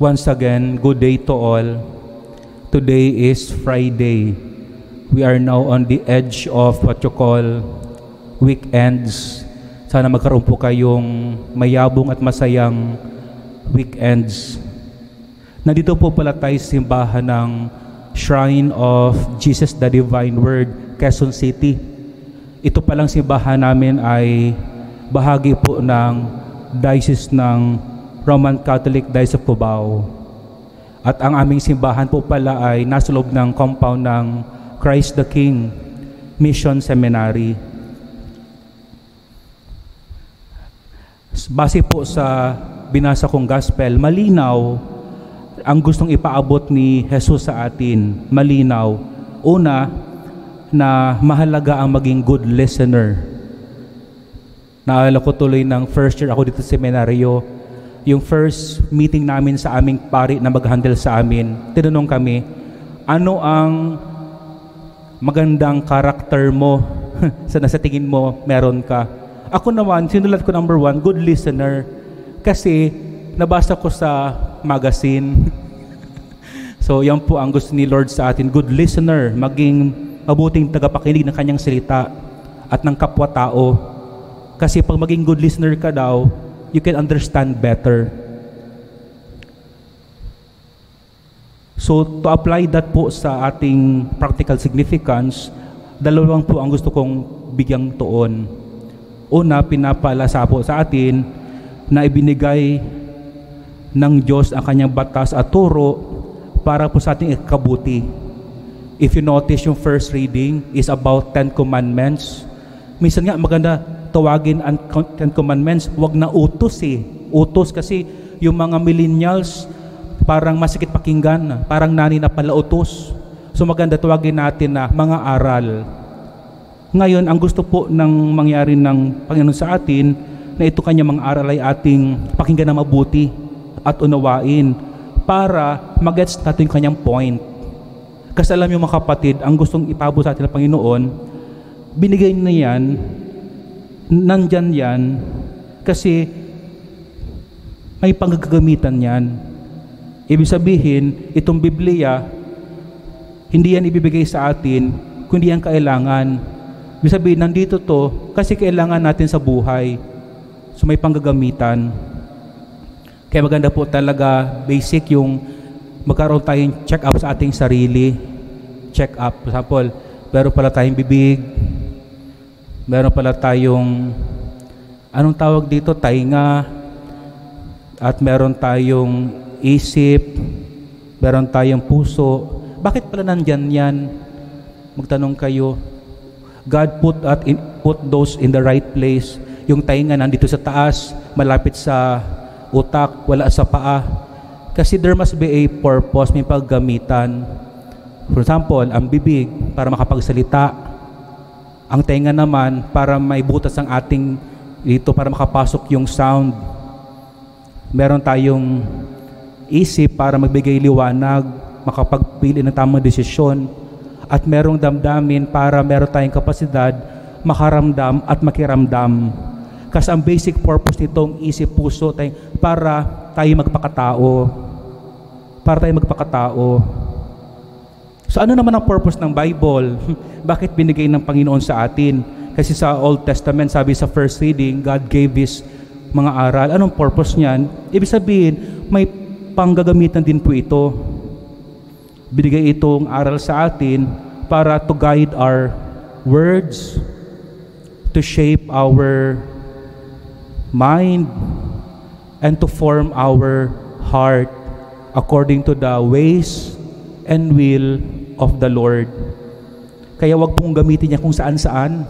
Once again, good day to all. Today is Friday. We are now on the edge of what you call weekends. Sana magkaroon po kayong mayabong at masayang weekends. Nandito po pala tayo sa simbahan ng Shrine of Jesus the Divine Word, Quezon City. Ito palang simbahan namin ay bahagi po ng Diocese ng Roman Catholic Diocese of Cubao. At ang aming simbahan po pala ay nasa loob ng compound ng Christ the King Mission Seminary. Base po sa binasa kong gospel, malinaw ang gustong ipaabot ni Jesus sa atin. Malinaw. Una, na mahalaga ang maging good listener. Naalala ko tuloy ng first year ako dito sa seminaryo, yung first meeting namin sa aming pari na mag-handle sa amin, tinanong kami, ano ang magandang karakter mo sa nasa tingin mo meron ka? Ako naman, sinulat ko number one, good listener. Kasi nabasa ko sa magazine. so yan po ang gusto ni Lord sa atin, good listener, maging mabuting tagapakinig ng kanyang salita at ng kapwa-tao. Kasi pag maging good listener ka daw, you can understand better. So to apply that po sa ating practical significance, dalawang po ang gusto kong bigyang tuon. Una, pinapalasa po sa atin na ibinigay ng Diyos ang kanyang batas at turo para po sa ating ikabuti. If you notice yung first reading is about Ten Commandments. Minsan nga maganda tawagin ang Ten Commandments, wag na utos eh. Utos kasi yung mga millennials parang masikit pakinggan, parang nani na pala utos. So maganda tawagin natin na mga aral. Ngayon, ang gusto po ng mangyari ng Panginoon sa atin, na ito kanya mga aral ay ating pakinggan na mabuti at unawain para magets natin yung kanyang point. Kasi alam yung mga kapatid, ang gustong ipabo sa atin ng Panginoon, binigay na yan, nandyan yan, kasi may panggagamitan yan. Ibig sabihin, itong Biblia, hindi yan ibibigay sa atin, kundi yan kailangan. Ibig sabihin, nandito to kasi kailangan natin sa buhay. So may panggagamitan. Kaya maganda po talaga basic yung magkaroon tayong check up sa ating sarili. Check up. For example, meron pala tayong bibig, meron pala tayong anong tawag dito? Tainga. At meron tayong isip, meron tayong puso. Bakit pala nandyan yan? Magtanong kayo. God put, at put those in the right place. Yung tainga nandito sa taas, malapit sa utak, wala sa paa. Kasi there must be a purpose, may paggamitan. For example, ang bibig para makapagsalita. Ang tenga naman para may butas ang ating dito para makapasok yung sound. Meron tayong isip para magbigay liwanag, makapagpili ng tamang desisyon. At merong damdamin para meron tayong kapasidad makaramdam at makiramdam. Kasi ang basic purpose nitong isip puso tayo, para tayo magpakatao. Para tayo magpakatao. So ano naman ang purpose ng Bible? Bakit binigay ng Panginoon sa atin? Kasi sa Old Testament, sabi sa first reading, God gave His mga aral. Anong purpose niyan? Ibig sabihin, may panggagamitan din po ito. Binigay itong aral sa atin para to guide our words, to shape our mind, and to form our heart according to the ways and will of the Lord. Kaya wag pong gamitin niya kung saan-saan.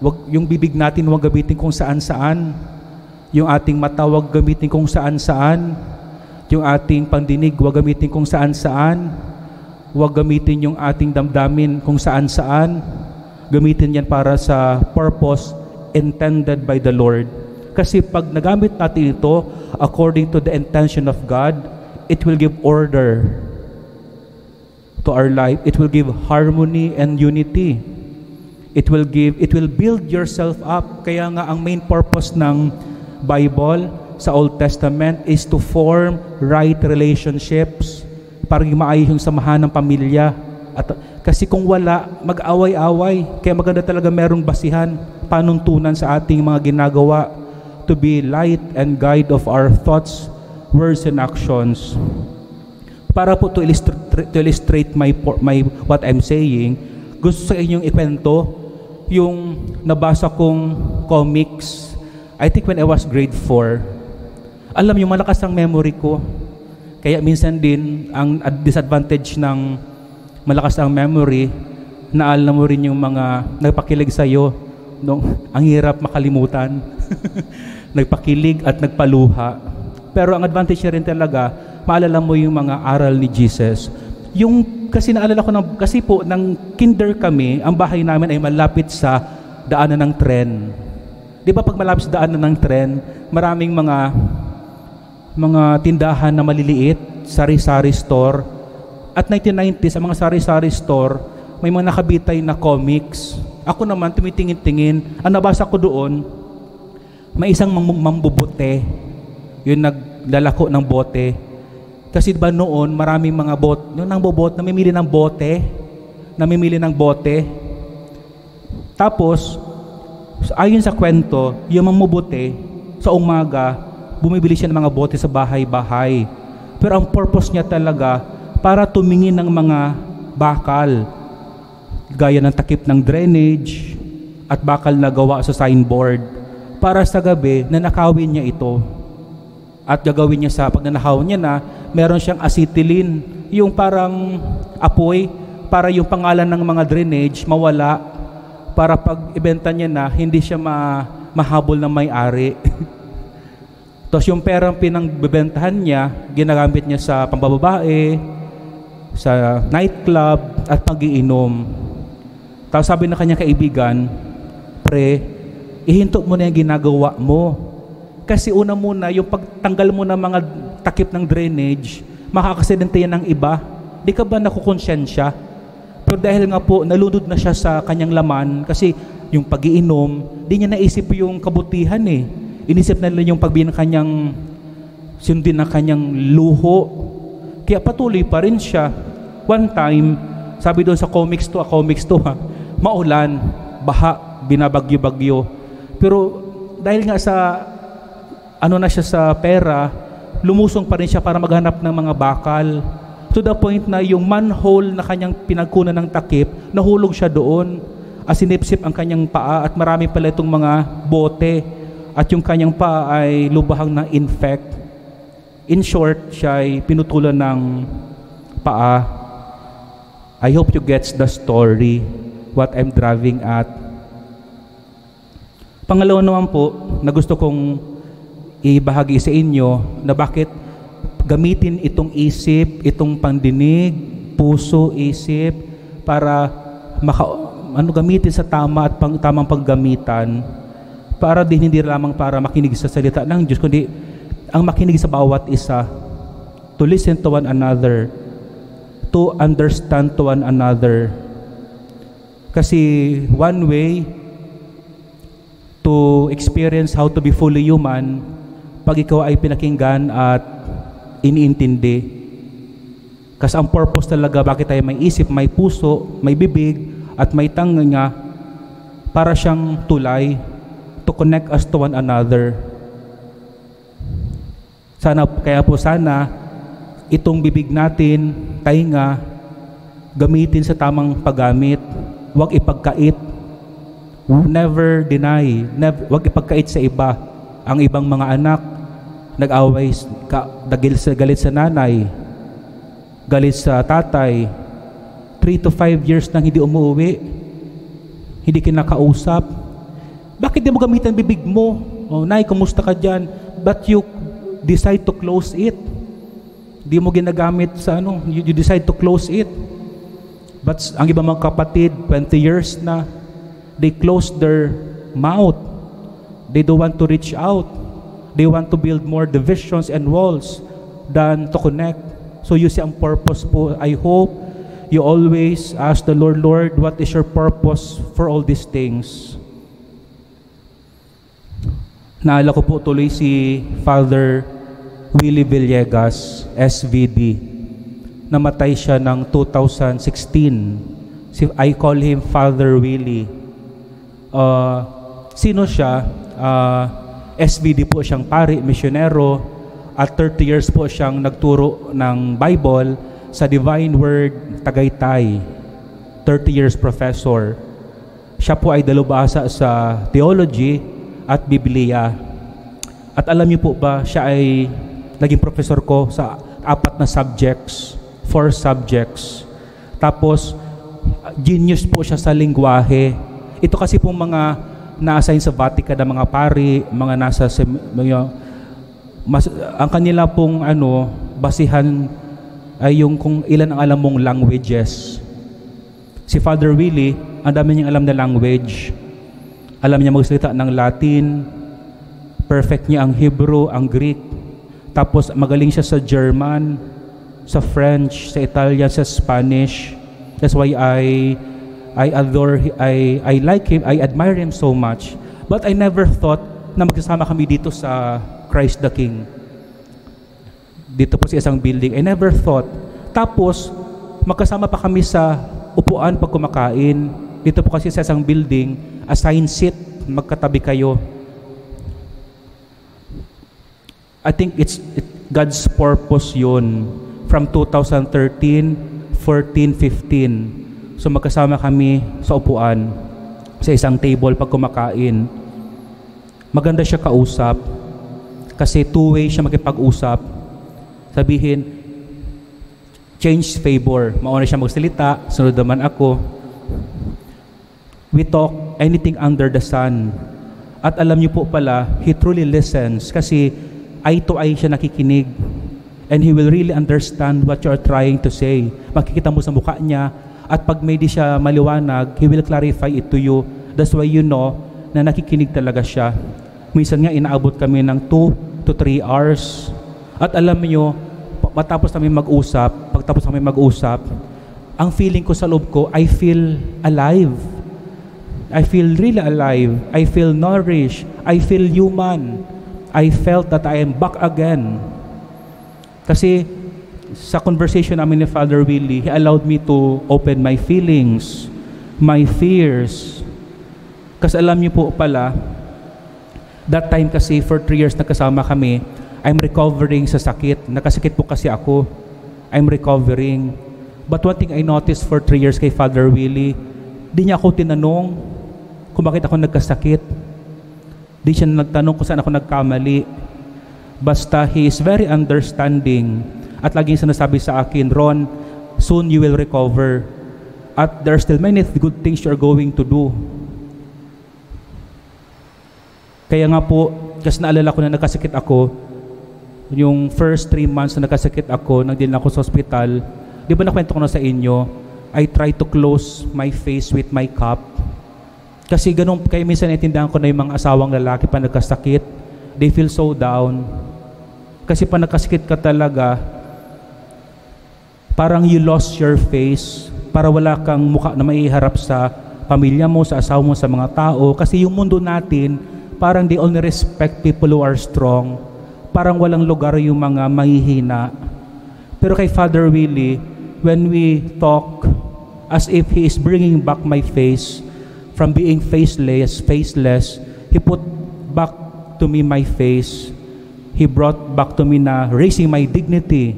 Wag yung bibig natin wag gamitin kung saan-saan. Yung ating mata wag gamitin kung saan-saan. Yung ating pandinig wag gamitin kung saan-saan. Wag gamitin yung ating damdamin kung saan-saan. Gamitin yan para sa purpose intended by the Lord. Kasi pag nagamit natin ito according to the intention of God, it will give order to our life. It will give harmony and unity. It will give, it will build yourself up. Kaya nga ang main purpose ng Bible, sa Old Testament is to form right relationships para maayos yung samahan ng pamilya. At kasi kung wala, mag-away-away. Kaya maganda talaga merong basihan, panuntunan sa ating mga ginagawa to be light and guide of our thoughts, words, and actions. Para po to illustrate, to illustrate my, my, what I'm saying, gusto sa inyong ikwento yung nabasa kong comics, I think when I was grade 4, alam yung malakas ang memory ko. Kaya minsan din, ang disadvantage ng malakas ang memory, naalala mo rin yung mga nagpakilig sa'yo, nung ang hirap makalimutan. nagpakilig at nagpaluha. Pero ang advantage niya rin talaga, maalala mo yung mga aral ni Jesus. Yung kasi naalala ko ng kasi po ng kinder kami, ang bahay namin ay malapit sa daanan ng tren. 'Di ba pag malapit sa daanan ng tren, maraming mga mga tindahan na maliliit, sari-sari store. At 1990s, sa mga sari-sari store, may mga nakabitay na comics. Ako naman, tumitingin-tingin. Ang nabasa ko doon, may isang mambubote. Yung naglalako ng bote. Kasi ba noon, maraming mga bot, yung nang bobot, namimili ng bote, namimili ng bote. Tapos, ayon sa kwento, yung mamubote, sa umaga, bumibili siya ng mga bote sa bahay-bahay. Pero ang purpose niya talaga para tumingin ng mga bakal gaya ng takip ng drainage at bakal na gawa sa signboard para sa gabi na nakawin niya ito. At gagawin niya sa pag nanakaw niya na, meron siyang acetylene, yung parang apoy para yung pangalan ng mga drainage mawala para pag ibenta niya na hindi siya ma mahabol ng may-ari. Tapos yung perang pinangbebentahan niya, ginagamit niya sa pambababae, sa nightclub, at pagiinom. Tapos sabi na kanyang kaibigan, pre, ihinto mo na yung ginagawa mo. Kasi una muna, yung pagtanggal mo ng mga takip ng drainage, makakasidente yan ng iba. Di ka ba nakukonsensya? Pero dahil nga po, nalunod na siya sa kanyang laman, kasi yung pagiinom, di niya naisip yung kabutihan eh Inisip na nila yung pagbigay ng kanyang sundin ng kanyang luho. Kaya patuloy pa rin siya. One time, sabi doon sa comics to, a comics to ha, maulan, baha, binabagyo-bagyo. Pero dahil nga sa ano na siya sa pera, lumusong pa rin siya para maghanap ng mga bakal. To the point na yung manhole na kanyang pinagkunan ng takip, nahulog siya doon. Asinipsip ang kanyang paa at marami pala itong mga bote at yung kanyang pa ay lubahang na infect. In short, siya ay pinutulan ng paa. I hope you gets the story, what I'm driving at. Pangalawa naman po, na gusto kong ibahagi sa inyo na bakit gamitin itong isip, itong pandinig, puso, isip para maka, ano gamitin sa tama at pang, tamang paggamitan para din hindi lamang para makinig sa salita ng Diyos, kundi ang makinig sa bawat isa, to listen to one another, to understand to one another. Kasi one way to experience how to be fully human, pag ikaw ay pinakinggan at iniintindi. Kasi ang purpose talaga, bakit tayo may isip, may puso, may bibig, at may tanga para siyang tulay to connect us to one another. Sana, kaya po sana, itong bibig natin, tainga, gamitin sa tamang paggamit. Huwag ipagkait. Never deny. Never, huwag ipagkait sa iba. Ang ibang mga anak, nag-away, ka, dagil sa, galit sa nanay, galit sa tatay, 3 to 5 years nang hindi umuwi, hindi kinakausap, bakit di mo gamitan bibig mo? Oh, Nay, kumusta ka dyan? But you decide to close it. Di mo ginagamit sa ano, you, you decide to close it. But ang iba mga kapatid, 20 years na, they close their mouth. They don't want to reach out. They want to build more divisions and walls than to connect. So you see ang purpose po, I hope you always ask the Lord, Lord, what is your purpose for all these things? Naala ko po tuloy si Father Willie Villegas, SVD. Namatay siya ng 2016. Si, I call him Father Willie. Uh, sino siya? Uh, SVD po siyang pari, misyonero. At 30 years po siyang nagturo ng Bible sa Divine Word Tagaytay. 30 years professor. Siya po ay dalubhasa sa theology, at Biblia. At alam niyo po ba, siya ay naging professor ko sa apat na subjects, four subjects. Tapos, genius po siya sa lingwahe. Ito kasi pong mga na-assign sa Vatican na mga pari, mga nasa mga, mas, ang kanila pong ano, basihan ay yung kung ilan ang alam mong languages. Si Father Willie, ang dami niyang alam na language. Alam niya magsalita ng Latin, perfect niya ang Hebrew, ang Greek. Tapos magaling siya sa German, sa French, sa Italian, sa Spanish. That's why I I adore I I like him, I admire him so much. But I never thought na magkasama kami dito sa Christ the King. Dito po sa isang building. I never thought. Tapos magkasama pa kami sa upuan pag kumakain. Dito po kasi sa isang building, assign seat, magkatabi kayo. I think it's it, God's purpose yun from 2013, 14, 15. So magkasama kami sa upuan sa isang table pag kumakain. Maganda siya kausap kasi two-way siya makipag-usap. Sabihin, change favor. Mauna siya magsalita, sunod naman ako. We talk anything under the sun. At alam niyo po pala, He truly listens kasi eye to eye siya nakikinig. And He will really understand what you are trying to say. Makikita mo sa mukha niya at pag may di siya maliwanag, He will clarify it to you. That's why you know na nakikinig talaga siya. Minsan nga inaabot kami ng 2 to 3 hours. At alam niyo, matapos kami mag-usap, pagtapos kami mag-usap, ang feeling ko sa loob ko, I feel alive. I feel really alive. I feel nourished. I feel human. I felt that I am back again. Kasi sa conversation namin ni Father Willie, he allowed me to open my feelings, my fears. Kasi alam niyo po pala, that time kasi for three years nakasama kami, I'm recovering sa sakit. Nakasakit po kasi ako. I'm recovering. But one thing I noticed for three years kay Father Willie, di niya ako tinanong kung bakit ako nagkasakit. Di siya nagtanong kung saan ako nagkamali. Basta he is very understanding at laging sinasabi sa akin, Ron, soon you will recover. At there are still many good things you are going to do. Kaya nga po, kasi naalala ko na nagkasakit ako, yung first three months na nagkasakit ako, nang din ako sa hospital, di ba nakwento ko na sa inyo, I try to close my face with my cup kasi ganun, kaya minsan naintindihan ko na yung mga asawang lalaki pa nagkasakit, they feel so down. Kasi pa nagkasakit ka talaga, parang you lost your face, para wala kang mukha na maiharap sa pamilya mo, sa asawa mo, sa mga tao. Kasi yung mundo natin, parang they only respect people who are strong. Parang walang lugar yung mga mahihina. Pero kay Father Willie, when we talk as if He is bringing back my face, from being faceless, faceless, He put back to me my face. He brought back to me na raising my dignity,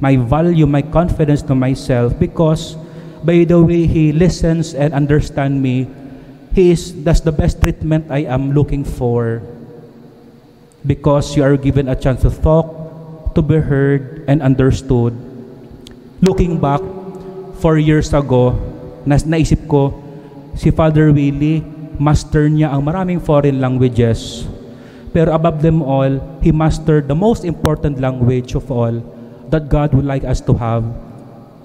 my value, my confidence to myself because by the way He listens and understand me, He is, that's the best treatment I am looking for because you are given a chance to talk, to be heard, and understood. Looking back, four years ago, nas naisip ko, si Father Willie, master niya ang maraming foreign languages. Pero above them all, he mastered the most important language of all that God would like us to have,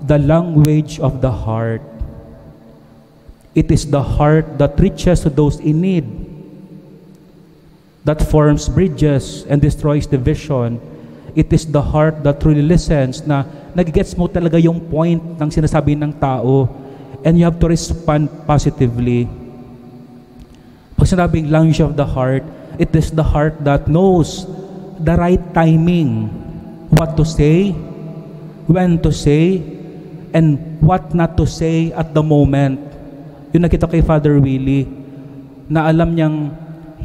the language of the heart. It is the heart that reaches to those in need, that forms bridges and destroys division. It is the heart that truly listens na nagigets mo talaga yung point ng sinasabi ng tao and you have to respond positively. Pag sinabing language of the heart, It is the heart that knows the right timing, what to say, when to say, and what not to say at the moment. Yung nakita kay Father Willie, na alam niyang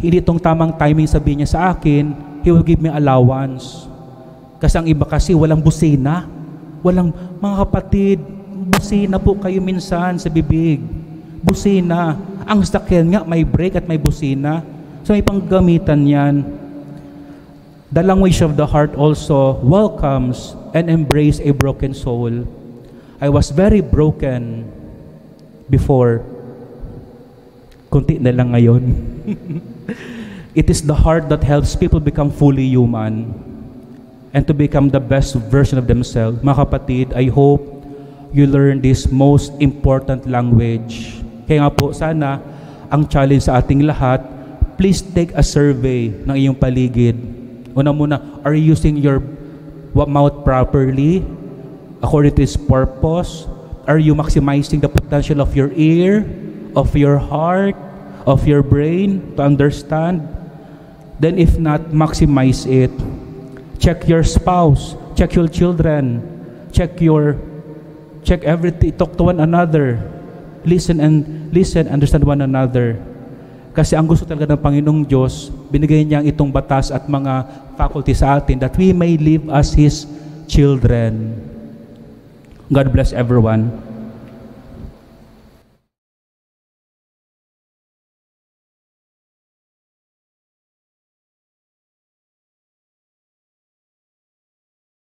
hindi itong tamang timing sabihin niya sa akin, He will give me allowance. Kasi ang iba kasi walang busina. Walang, mga kapatid, busina po kayo minsan sa bibig. Busina. Ang sakyan nga, may brake at may busina. So may panggamitan yan. The language of the heart also welcomes and embrace a broken soul. I was very broken before. Kunti na lang ngayon. It is the heart that helps people become fully human and to become the best version of themselves. Mga kapatid, I hope you learn this most important language. Kaya nga po, sana ang challenge sa ating lahat, please take a survey ng iyong paligid. Una muna, are you using your mouth properly according to its purpose? Are you maximizing the potential of your ear, of your heart, of your brain to understand? Then if not, maximize it. Check your spouse, check your children, check your check everything, talk to one another. Listen and listen, understand one another. Kasi ang gusto talaga ng Panginoong Diyos, binigay niya itong batas at mga faculty sa atin that we may live as His children. God bless everyone.